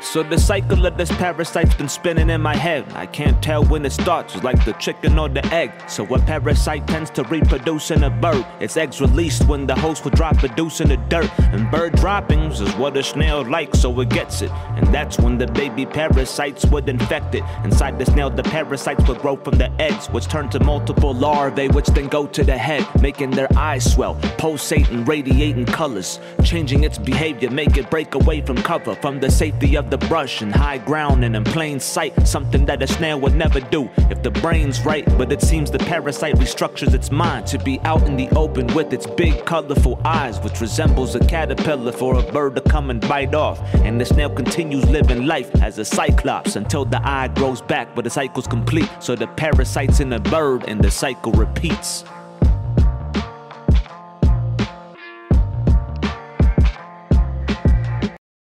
So the cycle of this parasite's been spinning in my head. I can't tell when it starts, it's like the chicken or the egg. So a parasite tends to reproduce in a bird. Its eggs released when the host will drop a deuce in the dirt. And bird droppings is what a snail likes, so it gets it. And that's when the baby parasites would infect it. Inside the snail, the parasites would grow from the eggs, which turn to multiple larvae, which then go to the head, making their eyes swell, pulsating, radiating colors, changing its behavior, make it break away from cover, from the safety of the brush and high ground and in plain sight. Something that a snail would never do if the brain's right. But it seems the parasite restructures its mind to be out in the open with its big, colorful eyes, which resembles a caterpillar for a bird to come and bite off. And the snail continues living life as a cyclops until the eye grows back, but the cycle's complete. So the parasite's in the bird and the cycle repeats.